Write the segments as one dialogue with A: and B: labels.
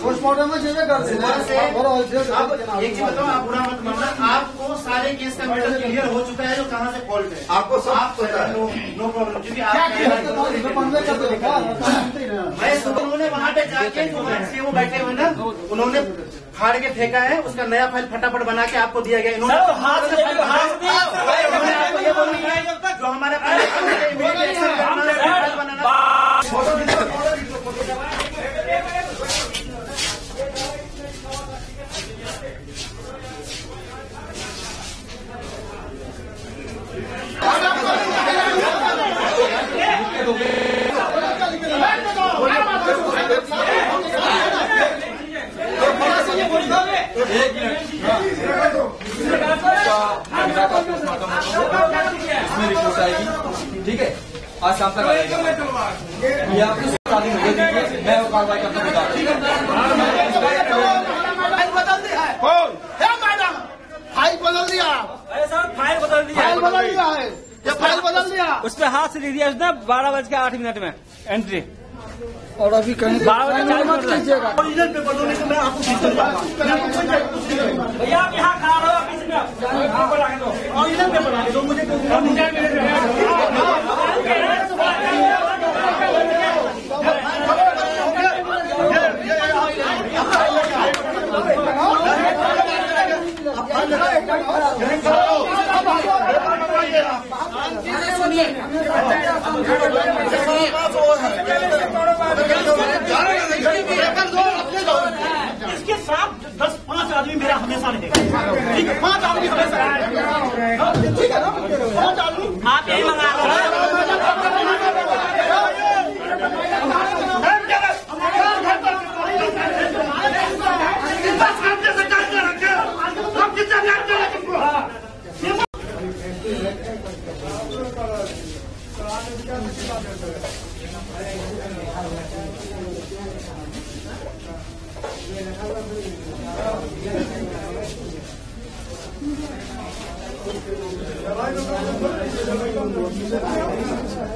A: Postmortem में जेबे कर
B: से आप एक चीज़ बताओ आप बुरा मत मानना। आपको सारे केस का मैटर क्लियर हो चुका है जो कहाँ से फॉल्ट है।
A: आपको सब
B: आप नो नो प्रॉब्लम क्योंकि
A: क्या
B: आप मैं सुबह उन्होंने वहाँ पे जाके वो बैठे हुए ना उन्होंने फाड़ के फेंका है उसका नया फ़ाइल फटाफट बना के आपको दिया गया इन्होंने हाथ से उन्होंने आपको ये बोल दिया जो हमारे
C: इसमें रिपोर्ट आएगी। ठीक है? आज शाम तक आएगा ये आपको शादी मुझे दीजिए मैं वो कार्रवाई करता हूँ ठीक है
B: बदल दिया है। है मैडम
A: फ़ाइल बदल दिया।
D: फ़ाइल बदल दिया।
A: फ़ाइल बदल दिया है। ये फ़ाइल बदल दिया।
D: उस पर हाथ से लिख दिया उसने बारह बज के आठ मिनट में एंट्री
A: और अभी कहीं
D: बारह बजे
A: मत। कीजिएगा।
B: ओरिजिनल पेपर दोने को मैं आपको
D: भैया आप यहाँ खा रहे। हो ऑफ़िस में पेपर आगे दो।
B: मुझे इसके साथ दस पाँच आदमी मेरा हमेशा रहेगा ठीक है पाँच आदमी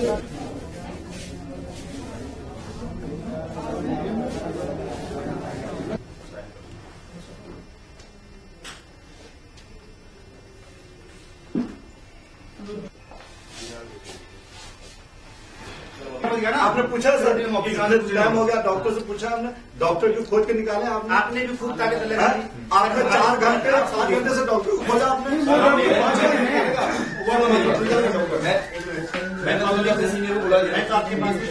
D: Thank you.
A: आपने पूछा सर? टाइम हो गया? डॉक्टर से पूछा हमने। डॉक्टर जो खोज के निकाले आपने।
B: आपने भी खूब ताकत लगा
A: आपने चार घंटे सात घंटे से डॉक्टर को खोजा
C: मैंने
B: आपके पास भी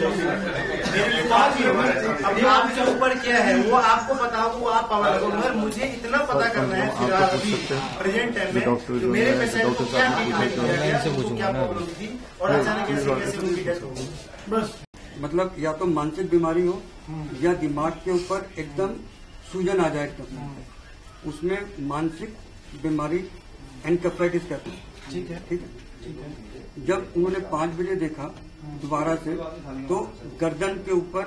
B: मेरे लिए बात ही। होगा अभी आप जो ऊपर क्या है वो आपको हो वो आप पावर लगो मगर मुझे इतना पता करना है फ़िलहाल अभी प्रेजेंट टाइम में मेरे पेशेंट को क्या ट्रीटमेंट किया गया क्या प्रॉब्लम थी और अचानक ऐसे कैसे उनकी डेथ हो गई बस।
E: मतलब या तो मानसिक बीमारी हो या दिमाग के ऊपर एकदम सूजन आ जाए एकदम। उसमें मानसिक बीमारी एनकेफेलाइटिस कहते हैं।
B: ठीक है।
E: ठीक है? जब उन्होंने पाँच बजे देखा दोबारा से तो गर्दन के ऊपर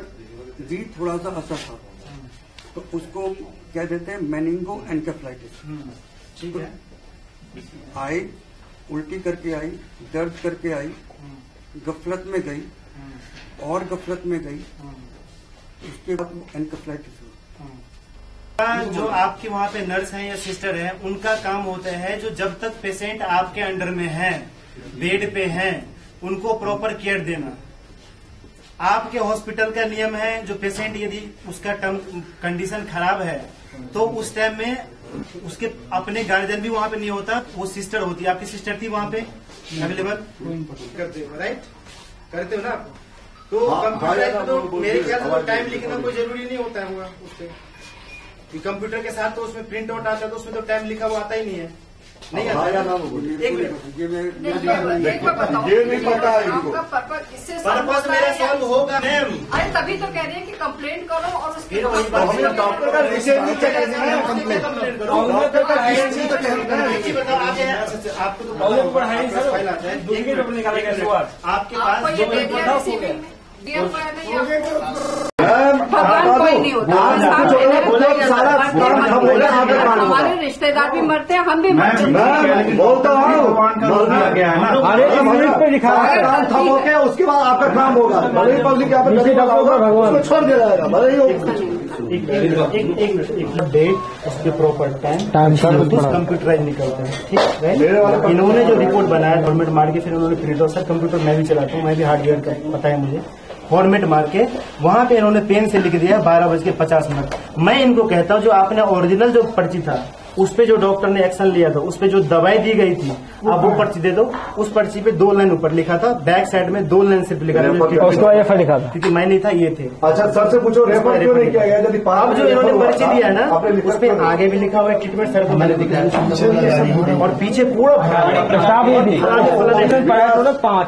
E: भी थोड़ा सा असर था। तो उसको क्या देते हैं मैनिंगो एनकेफ्लाइटिस
B: ठीक है।
E: आई उल्टी करके आई दर्द करके आई गफलत में गई और गफलत में गई उसके बाद एनकेफ्लाइटिस हुई
B: जो आपके वहाँ पे नर्स हैं या सिस्टर हैं उनका काम होता है जो जब तक पेशेंट आपके अंडर में है बेड पे हैं उनको प्रॉपर केयर देना। आपके हॉस्पिटल का नियम है जो पेशेंट यदि उसका टर्म कंडीशन खराब है तो उस टाइम में उसके अपने गार्जियन भी वहाँ पे नहीं होता वो सिस्टर होती है। आपकी सिस्टर थी वहाँ पे? अवेलेबल करते हो राइट करते हो ना आप? तो
A: हाँ,
B: कंप्यूटर
A: हाँ,
B: तो मेरे ख्याल से टाइम
A: है।
B: लिखना कोई ज़रूरी नहीं होता है कंप्यूटर के साथ तो उसमें प्रिंट आउट आता है तो उसमें तो टाइम लिखा हुआ आता ही नहीं है। नहीं
A: हाँ ना
B: आता
A: वो बोलिए।
B: एक मिनट।
E: ये
F: नहीं, ये- एक बार बताओ
A: ये नहीं पता है इनको।
F: पर्पज इससे
B: पर्पज मेरा सॉल्व होगा। मैम।
F: अरे तभी तो कह रहे हैं कि कंप्लेंट करो और उसके
A: हमने डॉक्टर का विषय नहीं चेक करना है। कंप्लेंट
B: कंप्लेंट
A: डॉक्टर का विषय नहीं तो है
B: ये- आपको तो
D: है।
B: फ़ाइल आता है
D: दूसरी गए, शुरुआत।
B: आपके पास जो था,
F: कोई नहीं होता। हमारे रिश्तेदार भी मरते हैं हम भी मरते हैं।
A: बोलता हूँ है।
D: अरे पे लिखा है।
A: हो गया उसके बाद आपका काम होगा। भले ही पब्लिक यहाँ पे गरीब वाला छोड़ दिया जाएगा भले ही
B: डेट उसके प्रॉपर टाइम टाइम कंप्यूटराइज निकलते हैं। ठीक है इन्होंने जो रिपोर्ट बनाया गवर्नमेंट मार के फिर उन्होंने प्रिंट सर कंप्यूटर मैं भी चलाता हूँ मैं भी हार्डवेयर का पता है मुझे। फॉर्मेट मार के वहाँ पे इन्होंने पेन से लिख दिया बारह बज के पचास मिनट। मैं इनको कहता हूँ जो आपने ओरिजिनल जो पर्ची था उस पे जो डॉक्टर ने एक्शन लिया था उस पे जो दवाई दी गई थी आप वो पर्ची दे दो। उस पर्ची पे दो लाइन ऊपर लिखा था बैक साइड में दो लाइन सिर्फ़ लिखा था।
D: उसको एफ़ लिखा था।
B: क्योंकि मैं नहीं था ये थे।
A: अच्छा सर से पूछो रेफर क्यों नहीं किया गया? यदि
B: अब जो इन्होंने पर्ची दिया है ना उस पे आगे भी लिखा हुआ है ट्रीटमेंट सर को मैंने दिखाया। और पीछे पूरा
D: टोटल पाँच।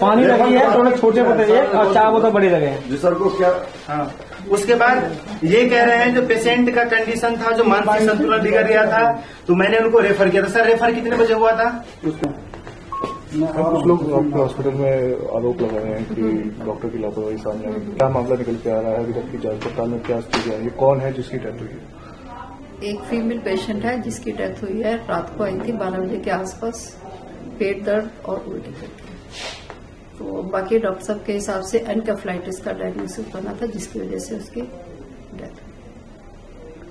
D: पानी लगी है थोड़े छोटे पत्ते एक और चार बोतल बड़ी लगे हैं।
A: जी सर को क्या
B: हाँ। उसके बाद ये कह रहे हैं जो पेशेंट का कंडीशन था जो मानसिक संतुलन बिगड़ गया था तो मैंने उनको रेफर किया था। सर रेफर कितने बजे हुआ था?
G: कुछ लोग आपके हॉस्पिटल में आरोप लगा रहे हैं कि डॉक्टर की लापरवाही सामने आई क्या मामला निकल के आ रहा है? अभी तक की जाँच पड़ताल में क्या स्थिति है? ये कौन है जिसकी डेथ हुई है?
F: एक फीमेल पेशेंट है जिसकी डेथ हुई है रात को आई थी बारह बजे के आसपास। पेट दर्द और उल्टी। करके तो बाकी डॉक्टर साहब के हिसाब से एनकेफ्लाइटिस का डायग्नोसिस बना था जिसकी वजह से उसकी डेथ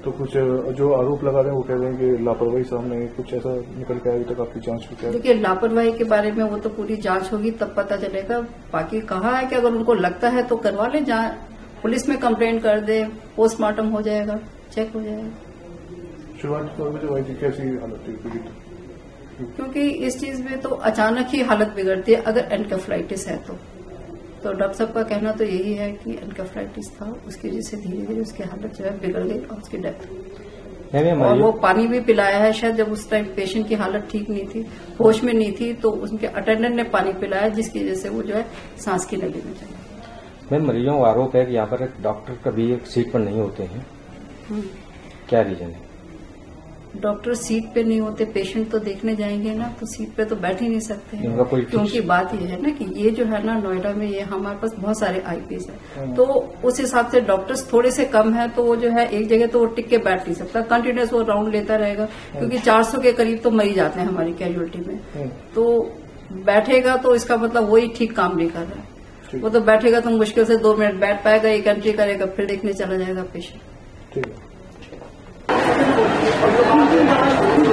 G: तो कुछ जो आरोप लगा रहे हैं वो कह रहे हैं कि लापरवाही सामने कुछ ऐसा निकल के अभी तक आपकी जाँच क्या? है?
F: देखिए लापरवाही के बारे में वो तो पूरी जाँच होगी तब पता चलेगा। बाकी कहा है कि अगर उनको लगता है तो करवा ले जहाँ पुलिस में कंप्लेंट कर दे पोस्टमार्टम हो जाएगा चेक हो जाएगा।
G: शुरुआत तौर में जो आई थी कैसी हालत थी?
F: क्योंकि इस चीज़ में तो अचानक ही हालत बिगड़ती है अगर एनकेफ्लाइटिस है तो। तो डॉक्टर साहब का कहना तो यही है कि एनकेफ्लाइटिस था उसकी वजह से धीरे धीरे उसकी हालत जो है बिगड़ गई और उसकी डेथ और वो पानी भी पिलाया है शायद जब उस टाइम पेशेंट की हालत ठीक नहीं थी होश में नहीं थी तो उनके अटेंडेंट ने पानी पिलाया जिसकी वजह से वो जो है सांस की नली में चला।
H: मैम मरीजों का आरोप है कि यहाँ पर डॉक्टर कभी एक सीट पर नहीं होते हैं। क्या रीजन है?
F: डॉक्टर सीट पे नहीं होते पेशेंट तो देखने जाएँगे ना तो सीट पे तो बैठ ही नहीं सकते हैं। क्योंकि बात ये है ना कि ये जो है ना नोएडा में ये हमारे पास बहुत सारे आईपीएस है। तो उस हिसाब से डॉक्टर्स थोड़े से कम है तो वो जो है एक जगह तो वो टिक के बैठ नहीं सकता। कंटिन्यूस वो राउंड लेता रहेगा क्योंकि 400 के करीब तो मरीज़ आते हैं हमारी कैजुअलिटी में। तो बैठेगा तो इसका मतलब वही ठीक काम नहीं कर रहा। है वो तो बैठेगा तो मुश्किल से दो मिनट बैठ पाएगा एक एंट्री करेगा फिर देखने चला जाएगा पेशेंट।
G: ठीक है। 何?